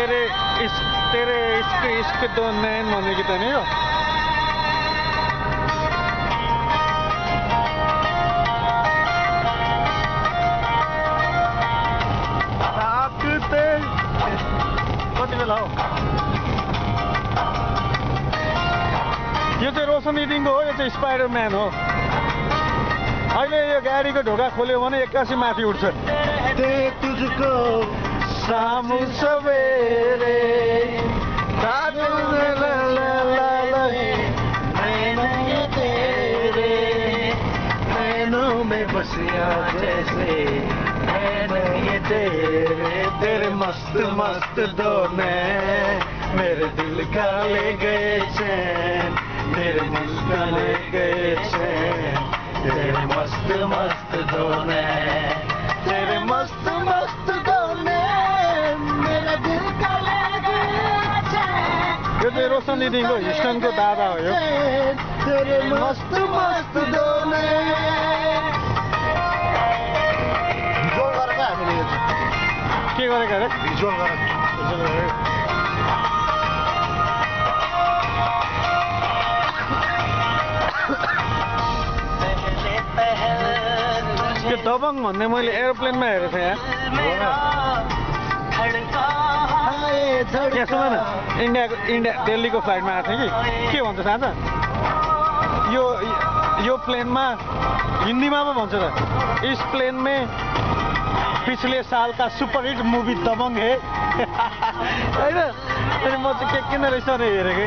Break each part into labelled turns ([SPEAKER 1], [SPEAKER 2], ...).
[SPEAKER 1] इस तेरे इश्क इश्क दो नैन भन्ने गीत होइन यो कति बेला हो यो चाहिँ रोशन इदिङको हो यो चाहिँ स्पाइडरम्यान हो। अहिले यो गाडीको ढोका खोल्यो भने एक्कासी माथि उठ्छ
[SPEAKER 2] नैनों जैसे ये
[SPEAKER 1] तेरे तेरे मस्त मस्त दो नैन मेरे दिल का ले गए चैन तेरे मस्त ले गए चैन।
[SPEAKER 2] तेरे
[SPEAKER 1] मस्त मस्त दो
[SPEAKER 2] तेरे मस्त मस्त दो नैन मेरा दिल का ले गए चैन
[SPEAKER 1] यो चाहिँ रोशन दिदीको हिस्टनको दादा हो यो।
[SPEAKER 2] तेरे मस्त मस्त दो गरेर
[SPEAKER 1] त्यो दबङ भन्ने मैले एरोप्लेनमा हेरेको थिएँ यहाँ।
[SPEAKER 2] सुन न
[SPEAKER 1] इन्डियाको इन्डिया दिल्लीको फ्लाइटमा आएको थिएँ कि। के भन्छ थाहा छ यो यो प्लेनमा हिन्दीमा पो भन्छ त। इस प्लेन में पिछले साल का सुपरहिट मुभी दबङ है। होइन अनि म चाहिँ के किन रहेछ भनेर हेरेको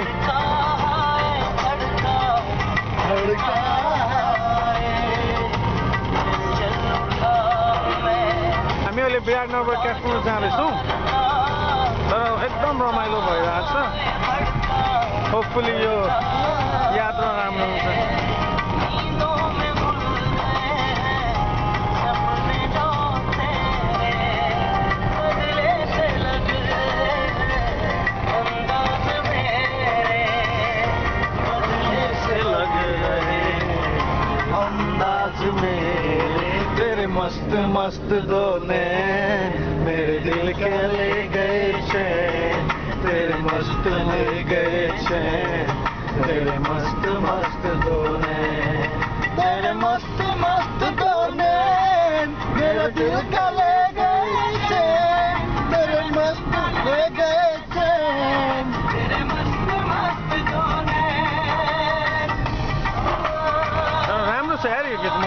[SPEAKER 1] हामी अहिले विराटनगरबाट काठमाडौँ जाँदैछौँ। तर एकदम रमाइलो भइरहेको छ। होपफुली यो साथ में तेरे मस्त मस्त दोने मेरे दिल के ले गए चैन, तेरे मस्त ले गए चैन, तेरे मस्त मस्त दोने
[SPEAKER 2] तेरे मस्त मस्त दोने मेरे दिल का ले गए चैन, तेरे मस्त ले गए चैन, तेरे मस्त must
[SPEAKER 1] donen.